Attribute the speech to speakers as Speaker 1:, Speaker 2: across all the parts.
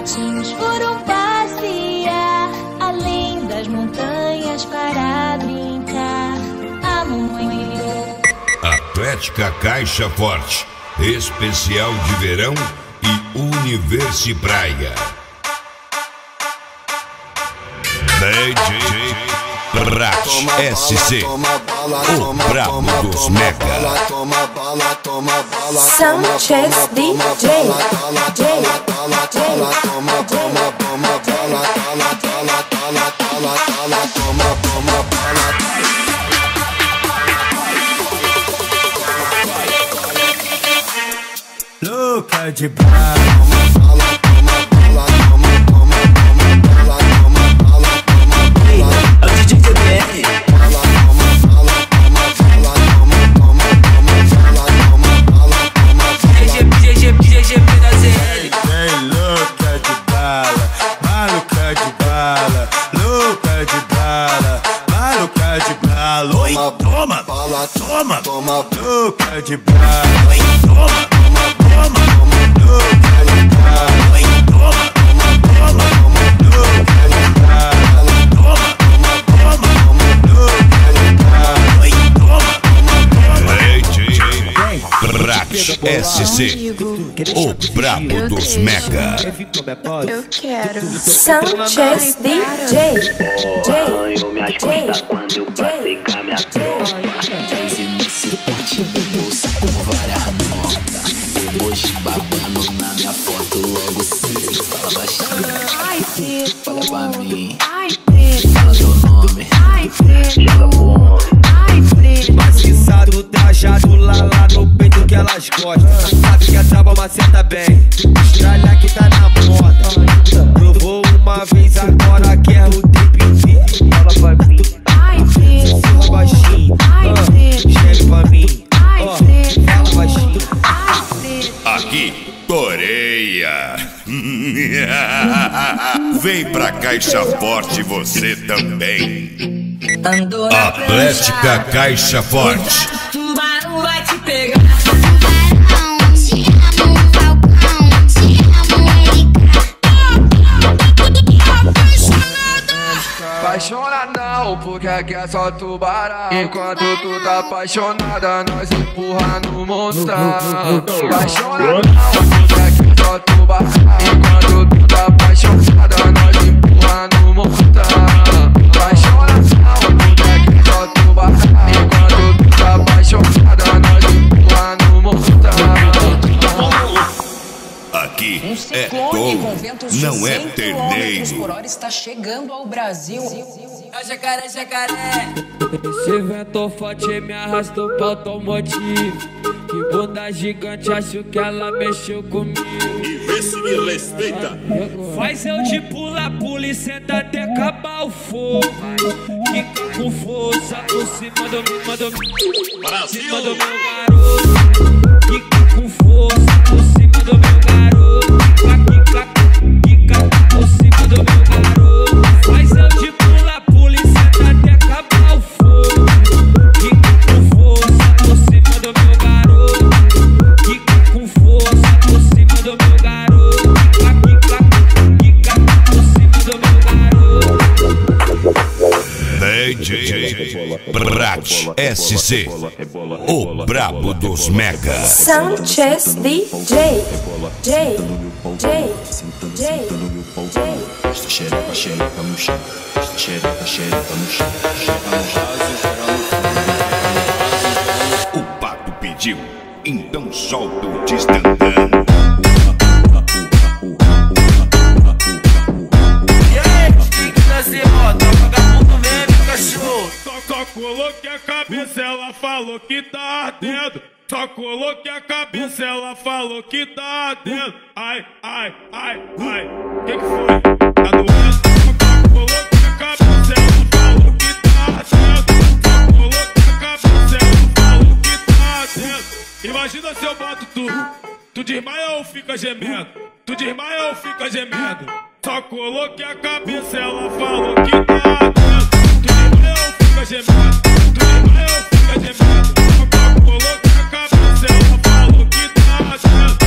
Speaker 1: patins foram passear além das montanhas para brincar. A mamãe
Speaker 2: Atlética Caixa Forte, especial de verão e Universi Praia. DJ Rat SC, o brabo dos Mega.
Speaker 1: Sanchez DJ. DJ.
Speaker 3: Louca de bala.
Speaker 4: Toma, toma, louca de bala. Oi, toma, toma, louca de bala. Oi, toma, toma, louca de bala. Toma, toma, louca de bala. Oi, toma,
Speaker 2: DJ Rat SC, o brabo dos Mega.
Speaker 1: Eu quero. Sanchez DJ. DJ.
Speaker 5: Eu me ascosta quando eu passei com a minha
Speaker 6: fala pra mim. Fala teu nome,
Speaker 5: Joga pro homem
Speaker 3: Maciçado, trajado lá, lá no peito que elas gostam. Sabe que a trava maceta bem. Estralha que tá na
Speaker 2: Vem pra Caixa Forte você também. Atlética Caixa Forte.
Speaker 1: Tubarão vai te pegar.
Speaker 7: Apaixona não, porque aqui é só tubarão Enquanto tu tá apaixonada, nós empurra no montão Apaixona não, porque aqui é só tubarão Enquanto tu tá apaixonada, no porque aqui é tu tá apaixonada, nós no
Speaker 8: Um
Speaker 2: é
Speaker 8: ciclone com
Speaker 2: touro,
Speaker 8: ventos de
Speaker 2: não é
Speaker 8: 100 km
Speaker 2: terneiro.
Speaker 8: por hora está chegando ao Brasil.
Speaker 3: É jacaré, jacaré. Esse vento forte me arrastou pro automotivo. Que bunda gigante, acho que ela mexeu comigo.
Speaker 2: Esse me respeita.
Speaker 3: Faz eu de pula, pula e senta até acabar o fogo. Fica com força por cima do meu, manda por cima do meu garoto. Fica com força por cima do meu garoto. Do meu garoto. Fica, fica por cima do meu garoto.
Speaker 2: DJ Rat SC, o brabo dos Mega.
Speaker 1: Sanchez DJ. DJ. DJ. DJ. DJ.
Speaker 6: xereca, xereca no chão. Xereca, xereca no chão. Xereca no raso,
Speaker 2: O pato pediu, então solta o tistandão.
Speaker 4: Só, coloquei a cabeça, ela falou que tá ardendo. Só coloquei a cabeça, ela falou que tá ardendo. Ai, ai, ai, ai. Que que foi? Tá doendo? Imagina se eu boto tu. Tu desmaia ou fica gemendo? Tu desmaia ou fica gemendo? Só coloquei a cabeça, ela falou que tá ardendo. Tu desmaia ou fica gemendo? Tu desmaia ou fica gemendo? Só coloquei a cabeça, ela falou que tá ardendo.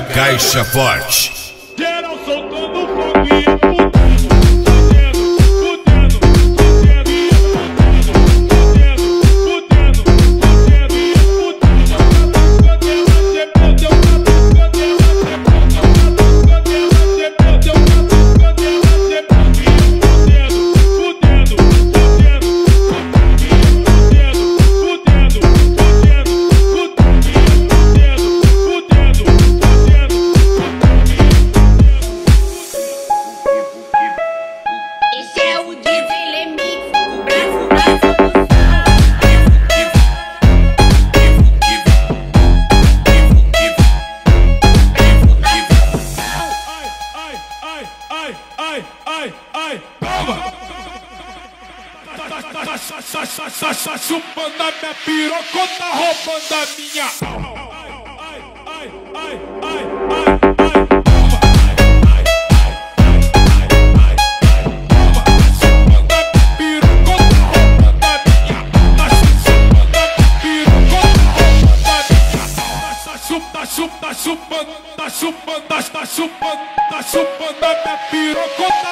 Speaker 4: Caixa Forte.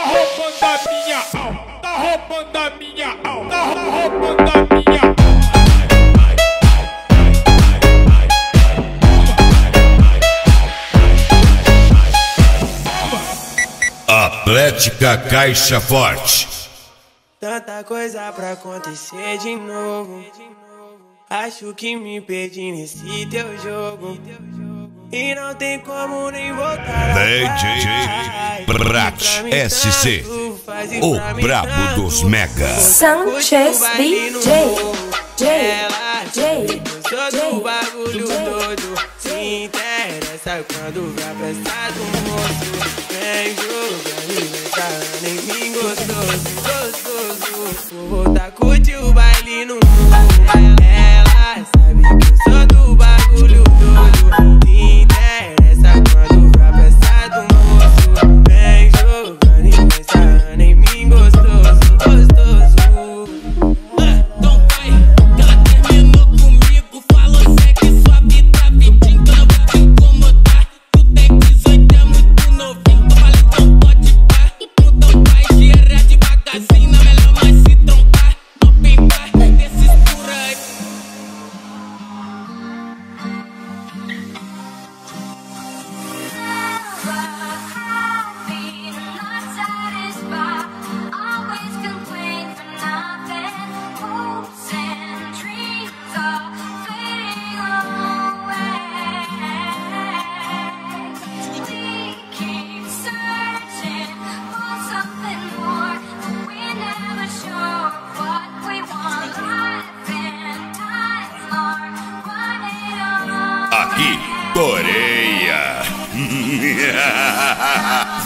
Speaker 2: roubando a minha alma, tá roubando a minha alma, tá roubando
Speaker 4: Atlética Caixa Forte.
Speaker 1: Tanta coisa pra acontecer de novo. Acho que me perdi nesse teu jogo. E não tem como nem voltar.
Speaker 4: DJ Brat SC. O brabo dos Mega.
Speaker 9: Sanchez DJ. J.
Speaker 1: Ela
Speaker 9: J.
Speaker 1: Sou do bagulho todo Se quando vai prestar do moço. Vem jogando vem sarrando em mim gostoso Gostoso. Vou voltar curtir o baile no mundo. Ela sabe que eu sou do bagulho todo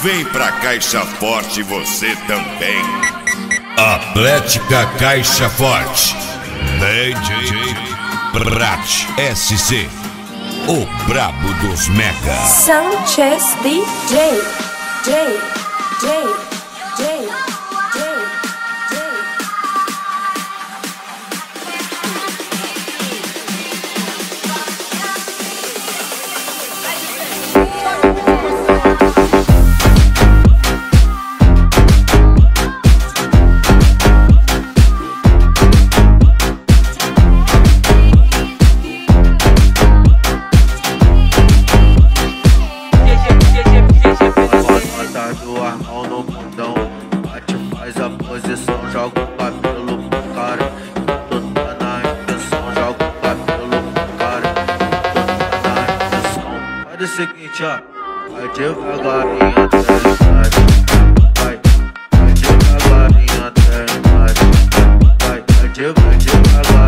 Speaker 1: Vem
Speaker 4: pra Caixa Forte você também. Atlética Caixa Forte. DJ Brat SC. O brabo dos Mega.
Speaker 9: Sanchez DJ. J. J. J. J. J.
Speaker 10: signature. I do a body the side. I do a
Speaker 9: body the side. I do, I do a.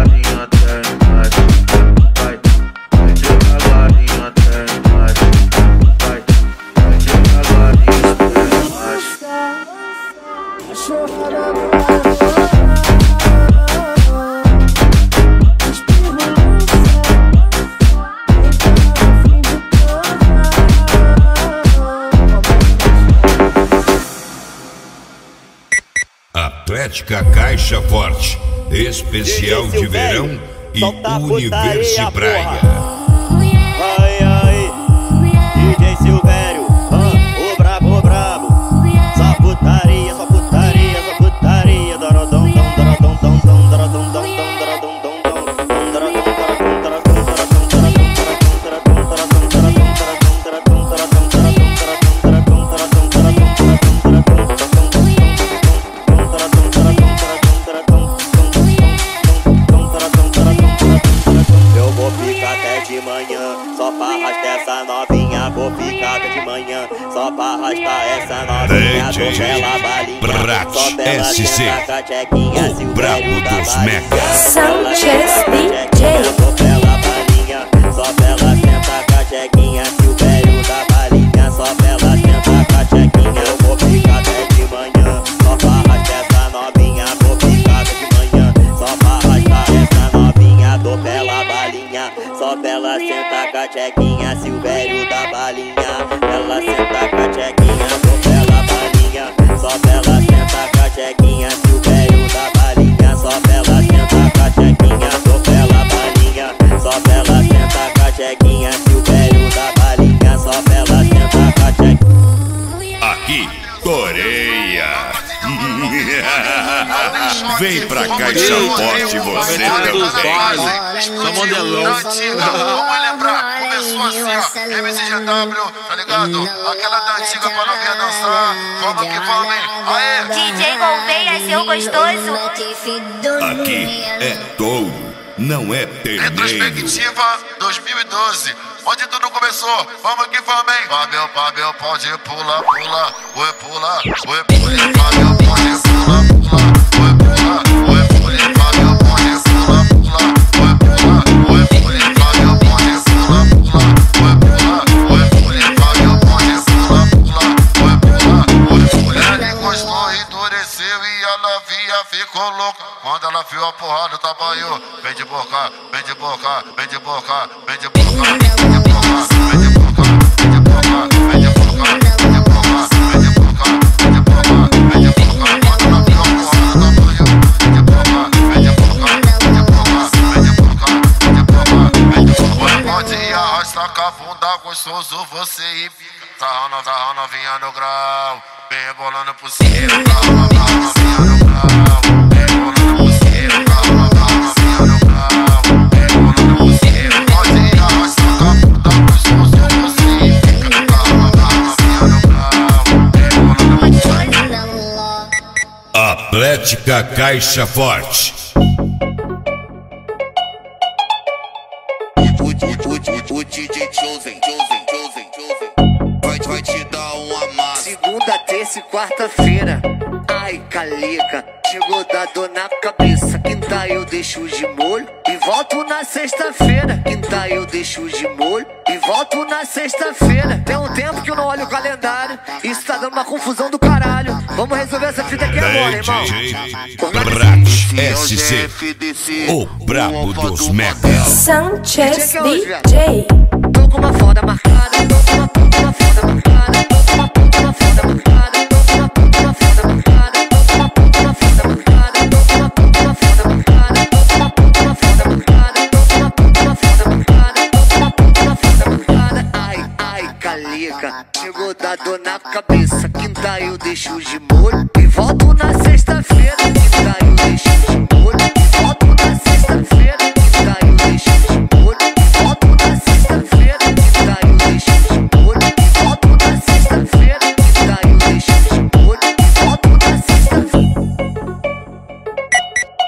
Speaker 2: Atlética Caixa Forte, especial de verão e Universi Praia.
Speaker 11: manhã, só pra arrastar essa novinha. Vou ficar de manhã, só pra arrastar essa novinha. Topela balinha, só pra
Speaker 2: ela
Speaker 11: sentar com a chequinha.
Speaker 2: O brabo dos mecas.
Speaker 1: Sanchez DJ.
Speaker 11: Só pra ela sentar com a chequinha. Se o velho da balinha. Senta cachequinha. Silvério da balinha, ela senta cachequinha. Tô pela balinha, só pela senta cachequinha. Silvério da balinha, só pela senta cachequinha. Tô pela balinha, só pela senta cachequinha. Silvério da balinha, só pela senta cachequinha.
Speaker 2: Aqui, Coreia. Vem pra Caixa Forte você também.
Speaker 12: Só modelão. Vamos lembrar, começou assim, ó. MCGW, tá ligado? Aquela da antiga pra novinha dançar. Vamos que vamos, hein? Aê!
Speaker 13: DJ Gouveia, seu gostoso.
Speaker 2: Aqui é touro, não é terneiro.
Speaker 12: Retrospectiva 2012, onde tudo começou. Vamos que vamos, hein? Fábio, Fábio, pode pular, pula, oi, pula, oi, pula. Fábio, pode pular, pula, Quando ela viu a porrada, trabalhou. Vem de boca, vem de boca, vem de boca, vem de boca, vem de boca, vem de boca, vem de boca, vem de boca, vem de boca, vem de boca, vem de boca, vem de boca. Quando ela viu a porrada, trabalhou. Vem de boca, vem de boca, vem de boca, vem de boca, vem de boca, vem de boca. Pode ir arrastar com a bunda gostoso, você e. Tá no, tá novinha no grau, vem rebolando por cima. Tá novinha no grau,
Speaker 2: Atlética Caixa Forte.
Speaker 14: Vai, vai te dar um amado.
Speaker 15: Segunda, terça e quarta-feira. Ai, calica chegou da dor na cabeça. Quinta eu deixo de molho e volto na sexta-feira. Quinta eu deixo de molho e volto na sexta-feira. Tem um tempo que eu não olho o calendário. Isso tá dando uma confusão do caralho. Vamos resolver essa fita aqui agora, irmão.
Speaker 2: Brat SC, o brabo dos mecas.
Speaker 1: Sanchez DJ.
Speaker 15: Tô com uma foda marcada, tô com uma puta, uma foda marcada, calica, chegou da dor na cabeça. Quinta eu deixo de molho e volto na sexta-feira. Quinta eu deixo de molho e volto na sexta-feira. Quinta eu deixo de molho e volto na sexta-feira. Quinta eu deixo de molho e volto na sexta-feira. Quinta eu deixo de molho e volto na sexta-feira.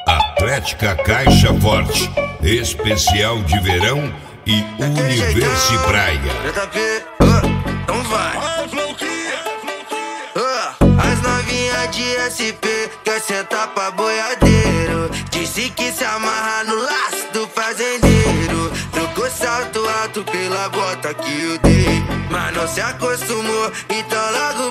Speaker 2: Atlética Caixa Forte, especial de verão e Universi Praia.
Speaker 14: Vai. Ah, as novinhas de SP quer sentar pra boiadeiro. De Disse que se amarra no laço do fazendeiro. Trocou salto alto pela bota que eu dei. Mas não se acostumou, então logo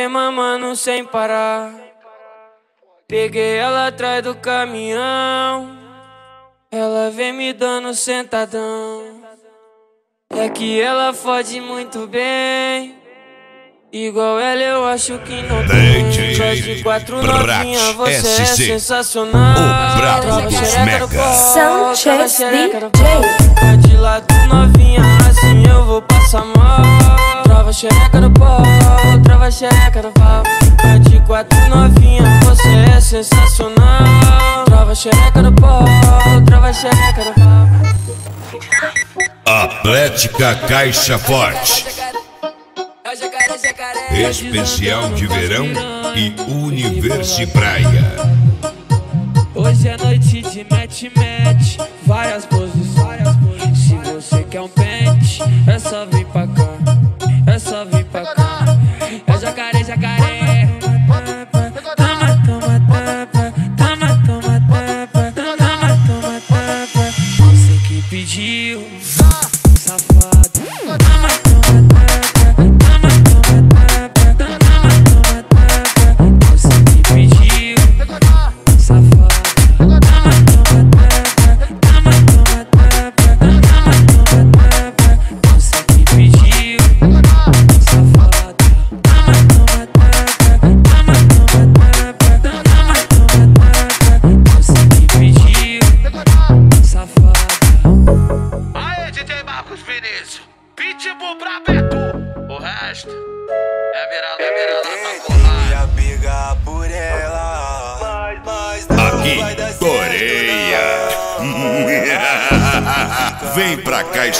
Speaker 3: vem mamando sem parar. Peguei ela atrás do caminhão. Ela vem me dando sentadão. É que ela fode muito bem. Igual ela eu acho que não tem. Só de quatro
Speaker 16: Brat
Speaker 3: novinha, você é
Speaker 16: SC.
Speaker 3: sensacional.
Speaker 16: O brabo
Speaker 3: Trava
Speaker 16: dos
Speaker 3: xereca no
Speaker 16: Mega.
Speaker 3: pau, trava xereca no
Speaker 4: DJ.
Speaker 3: pau. Vai de lado novinha, assim eu vou passar mal. Trava xereca no pau, trava xereca no pau. Vai de quatro novinha, você é sensacional. Trava xereca no pau, trava xereca no pau.
Speaker 16: Atlética Caixa Forte. Especial de verão e Universi Praia.
Speaker 3: Hoje é noite de match-match, várias posições.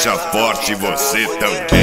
Speaker 16: Caixa Forte você também.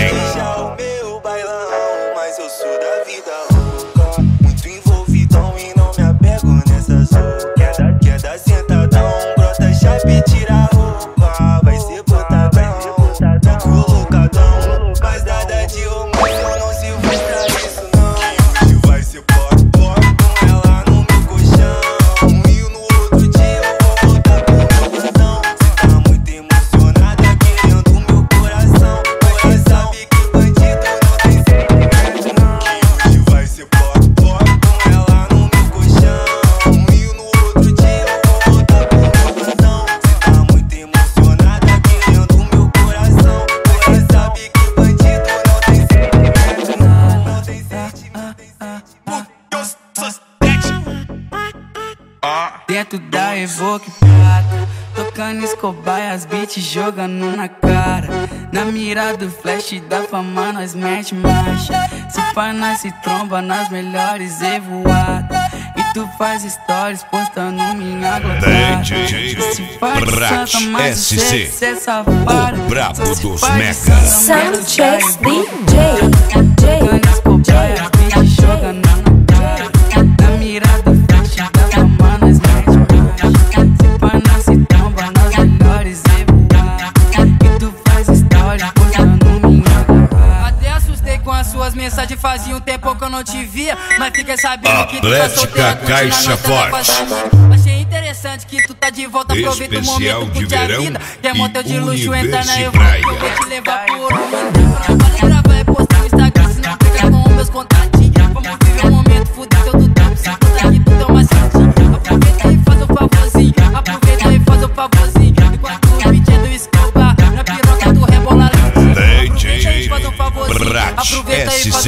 Speaker 17: Dentro da Evoque Prata Tocando Escobar e as beats jogando na cara. Na mira do flash da fama nós mete marcha. Se pá nós se tromba nas melhores evoadas. E tu faz stories postando minha
Speaker 16: DJ
Speaker 17: Se pá de santa, mas
Speaker 16: SC.
Speaker 17: cê- é safado.
Speaker 16: O brabo
Speaker 17: Só se
Speaker 16: dos
Speaker 17: cê é
Speaker 4: DJ.
Speaker 17: Tocando Escobar
Speaker 18: assustei com as suas mensagens, fazia um tempo que eu não te via. Mas fiquei sabendo que tu tá
Speaker 16: Atlética
Speaker 18: solteira,
Speaker 16: Caixa Forte.
Speaker 18: Achei interessante que tu tá de volta, aproveita o momento, curte a vida. Quer
Speaker 16: e
Speaker 18: motel de luxo, entra na que eu vou te levar por um vale gravar, é postar no Instagram, se não briga com meus contatinhos.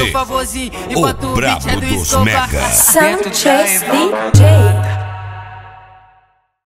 Speaker 18: Aproveita faz
Speaker 2: SC,
Speaker 18: favorzinho.
Speaker 2: o
Speaker 18: Enquanto o beat
Speaker 2: brabo
Speaker 18: é do
Speaker 2: dos mega.
Speaker 17: Sanchez DJ.